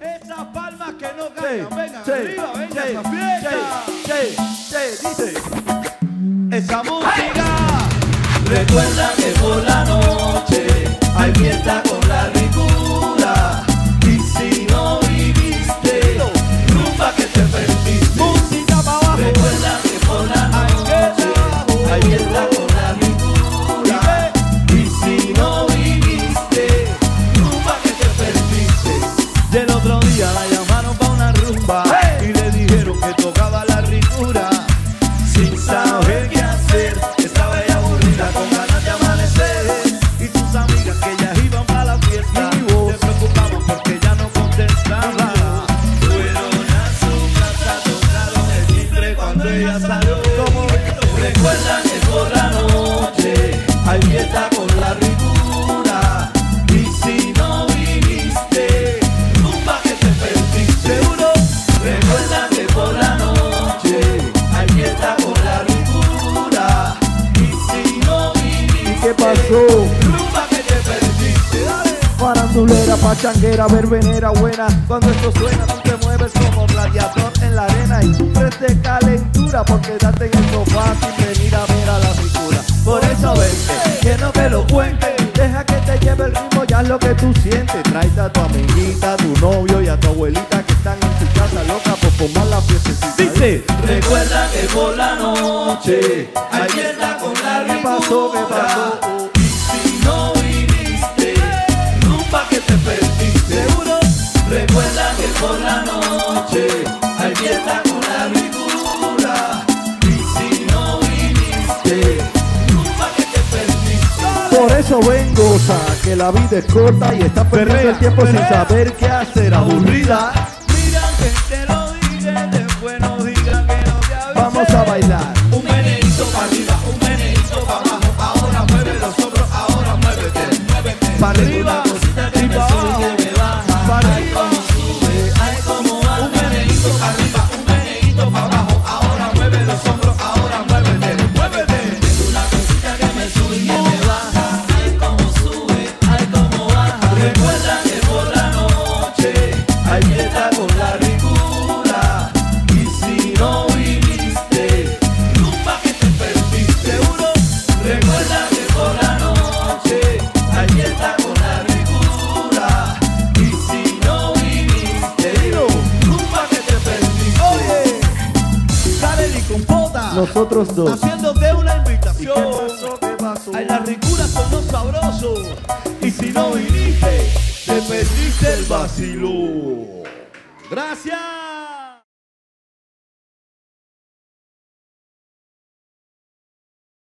Esas palmas que no caigan, vengan arriba, vengan esa fiesta. dice. Esa música. Recuerda que por la noche rumba que te perdiste. Farandulera, pachanguera, verbenera buena Cuando esto suena tú te mueves como gladiador en la arena Y sufres de calentura por quedarte en el sofá sin venir a ver a la figura Por eso vente, que no te lo cuente Deja que te lleve el ritmo, ya es lo que tú sientes Trae a tu amiguita, a tu novio y a tu abuelita Que están en tu casa loca por formar la fiestecita Dice, Recuerda que por la noche hay fiesta con la ¿Qué pasó? ¿Qué pasó? Por la noche hay fiesta con la ricura. Y si no viniste, rumba que te perdiste. Por eso ven, goza, que la vida es corta y estás perdiendo Perrea, el tiempo sin saber qué hacer, aburrida. Mira que te lo dije, después no diga que no te avisé. Vamos a bailar. Nosotros dos. Haciéndote una ¿Y invitación. qué pasó? ¿Qué pasó? Ay, las ricuras son los sabrosos. Y si no viniste, te perdiste el vacilo. Gracias.